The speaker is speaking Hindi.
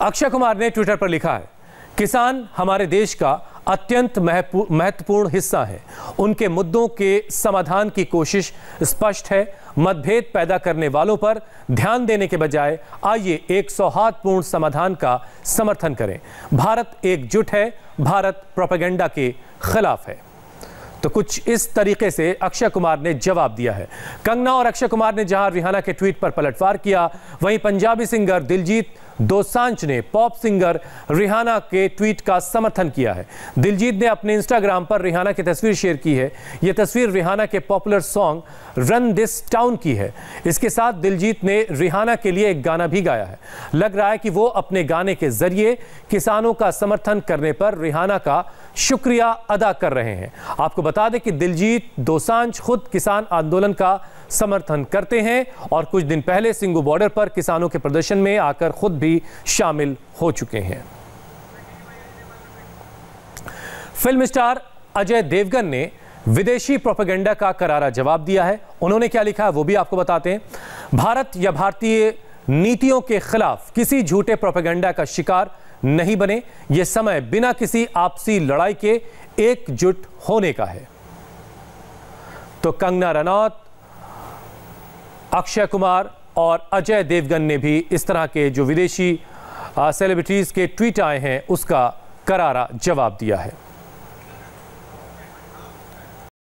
अक्षय कुमार ने ट्विटर पर लिखा है, किसान हमारे देश का अत्यंत महत्वपूर्ण हिस्सा है। उनके मुद्दों के समाधान की कोशिश स्पष्ट है। मतभेद पैदा करने वालों पर ध्यान देने के बजाय आइए एक सौहार्दपूर्ण समाधान का समर्थन करें। भारत एकजुट है, भारत प्रोपेगेंडा के खिलाफ है। तो कुछ इस तरीके से अक्षय कुमार ने जवाब दिया है। कंगना और अक्षय कुमार ने जहाँ रिहाना के ट्वीट पर पलटवार किया, वहीं पंजाबी सिंगर दिलजीत दोसांच ने पॉप सिंगर रिहाना के ट्वीट का समर्थन किया है। दिलजीत ने अपने इंस्टाग्राम पर रिहाना की तस्वीर शेयर की है। यह तस्वीर रिहाना के popular song run this town की है। इसके साथ दिलजीत ने रिहाना के लिए एक गाना भी गाया है। लग रहा है कि वो अपने गाने के ज़रिए किसानों का समर्थन करने पर रिहाना का शुक्रिया अदा कर रहे हैं। आपको बता दें कि दिलजीत दोसांझ खुद किसान आंदोलन का समर्थन करते हैं और कुछ दिन पहले सिंगू बॉर्डर पर किसानों के प्रदर्शन में आकर खुद भी शामिल हो चुके हैं। फ़िल्म स्टार अजय देवगन ने विदेशी प्रोपेगेंडा का करारा जवाब दिया है। उन्होंने क्या लिखा है वो भी आपको बताते हैं। भारत या भारतीय नीतियों के खिलाफ किसी झूठे प्रोपेगेंडा का शिकार नहीं बने। यह समय बिना किसी आपसी लड़ाई के एकजुट होने का है। तो कंगना रनौत, अक्षय कुमार और अजय देवगन ने भी इस तरह के जो विदेशी सेलिब्रिटीज के ट्वीट आए हैं, उसका करारा जवाब दिया है।